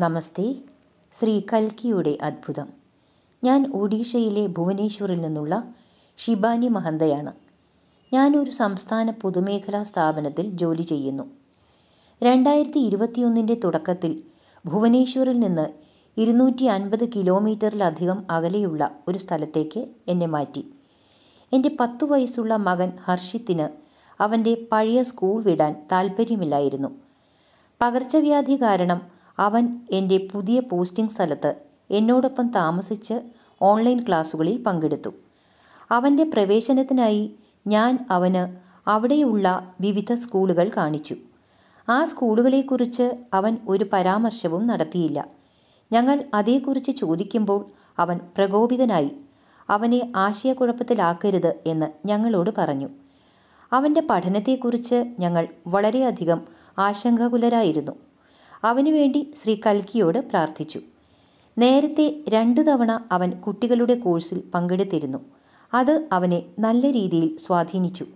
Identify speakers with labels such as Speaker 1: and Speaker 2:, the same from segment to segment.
Speaker 1: നമസ്തേ. ശ്രീ കൽക്കിയുടെ അത്ഭുതം. ഞാൻ ഒഡീഷയിലെ ഭുവനേശ്വറിൽ നിന്നുള്ള ഷിബാനി മഹന്തയാണ്. ഞാനൊരു സംസ്ഥാന പൊതുമേഖലാ സ്ഥാപനത്തിൽ ജോലി ചെയ്യുന്നു. രണ്ടായിരത്തി ഇരുപത്തിയൊന്നിന്റെ തുടക്കത്തിൽ ഭുവനേശ്വറിൽ നിന്ന് ഇരുന്നൂറ്റി അൻപത് കിലോമീറ്ററിലധികം അകലെയുള്ള ഒരു സ്ഥലത്തേക്ക് എന്നെ മാറ്റി. എന്റെ പത്തു വയസ്സുള്ള മകൻ ഹർഷിത്തിന് അവന്റെ പഴയ സ്കൂൾ വിടാൻ താൽപ്പര്യമില്ലായിരുന്നു. പകർച്ചവ്യാധി കാരണം അവൻ എന്റെ പുതിയ പോസ്റ്റിംഗ് സ്ഥലത്ത് എന്നോടൊപ്പം താമസിച്ച് ഓൺലൈൻ ക്ലാസ്സുകളിൽ പങ്കെടുത്തു. അവന്റെ പ്രവേശനത്തിനായി ഞാൻ അവന് അവിടെയുള്ള വിവിധ സ്കൂളുകൾ കാണിച്ചു. ആ സ്കൂളുകളെക്കുറിച്ച് അവൻ ഒരു പരാമർശവും നടത്തിയില്ല. ഞങ്ങൾ അതേക്കുറിച്ച് ചോദിക്കുമ്പോൾ അവൻ പ്രകോപിതനായി അവനെ ആശയക്കുഴപ്പത്തിലാക്കരുത് എന്ന് ഞങ്ങളോട് പറഞ്ഞു. അവന്റെ പഠനത്തെക്കുറിച്ച് ഞങ്ങൾ വളരെയധികം ആശങ്കാകുലരായിരുന്നു. അവനുവേണ്ടി ശ്രീ കൽക്കിയോട് പ്രാർത്ഥിച്ചു. നേരത്തെ രണ്ടു തവണ അവൻ കുട്ടികളുടെ കോഴ്സിൽ പങ്കെടുത്തിരുന്നു. അത് അവനെ നല്ല രീതിയിൽ സ്വാധീനിച്ചു.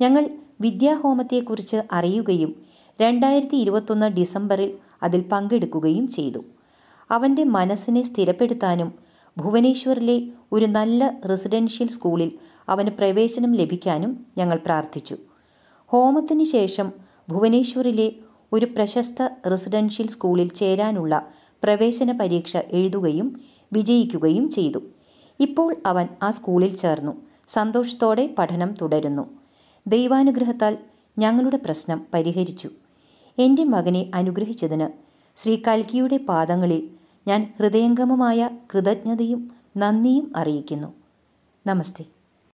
Speaker 1: ഞങ്ങൾ വിദ്യാഹോമത്തെക്കുറിച്ച് അറിയുകയും രണ്ടായിരത്തി ഇരുപത്തൊന്ന് ഡിസംബറിൽ അതിൽ പങ്കെടുക്കുകയും ചെയ്തു. അവന്റെ മനസ്സിനെ സ്ഥിരപ്പെടുത്താനും ഭുവനേശ്വറിലെ ഒരു നല്ല റെസിഡൻഷ്യൽ സ്കൂളിൽ അവന് പ്രവേശനം ലഭിക്കാനും ഞങ്ങൾ പ്രാർത്ഥിച്ചു. ഹോമത്തിന് ശേഷം ഭുവനേശ്വറിലെ ഒരു പ്രശസ്ത റെസിഡൻഷ്യൽ സ്കൂളിൽ ചേരാനുള്ള പ്രവേശന പരീക്ഷ എഴുതുകയും വിജയിക്കുകയും ചെയ്തു. ഇപ്പോൾ അവൻ ആ സ്കൂളിൽ ചേർന്നു. സന്തോഷത്തോടെ പഠനം തുടരുന്നു. ദൈവാനുഗ്രഹത്താൽ ഞങ്ങളുടെ പ്രശ്നം പരിഹരിച്ചു. എന്റെ മകനെ അനുഗ്രഹിച്ചതിന് ശ്രീ കൽക്കിയുടെ പാദങ്ങളിൽ ഞാൻ ഹൃദയംഗമമായ കൃതജ്ഞതയും നന്ദിയും അറിയിക്കുന്നു. നമസ്തേ.